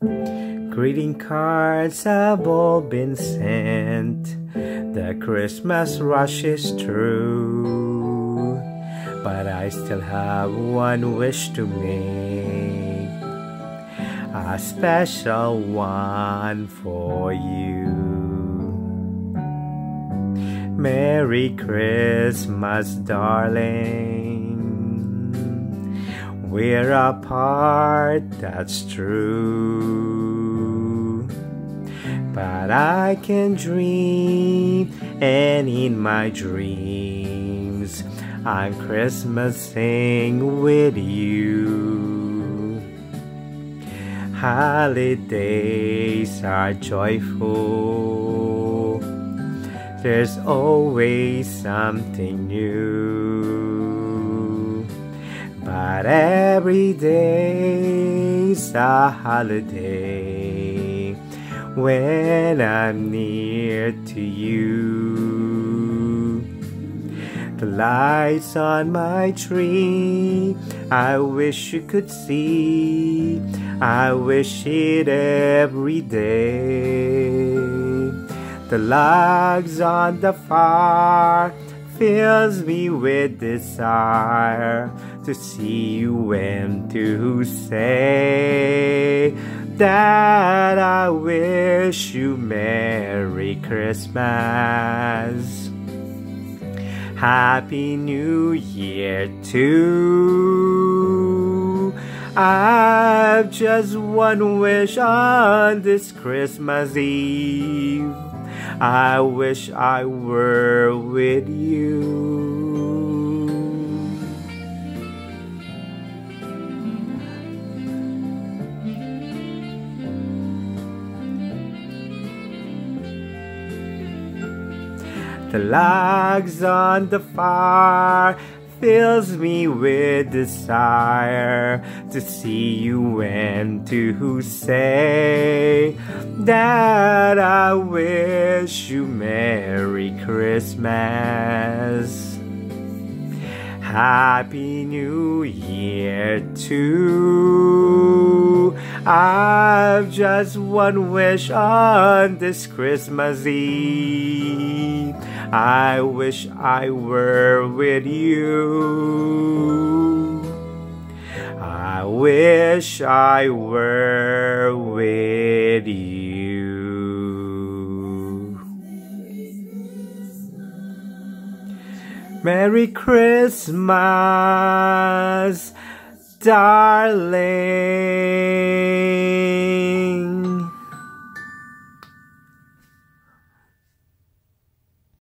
Greeting cards have all been sent. The Christmas rush is true. But I still have one wish to make. A special one for you. Merry Christmas, darling. We're apart, that's true. But I can dream, and in my dreams, I'm Christmasing with you. Holidays are joyful. There's always something new. But every day's a holiday when I'm near to you. The lights on my tree, I wish you could see. I wish it every day. The logs on the fire fills me with desire to see you and to say that I wish you Merry Christmas. Happy New Year too. I've just one wish on this Christmas Eve. I wish I were with you. The logs on the fire fills me with desire to see you and to say that I wish you Merry Christmas. Happy New Year too. I've just one wish on this Christmas Eve. I wish I were with you. I wish I were with you. Merry Christmas, darling.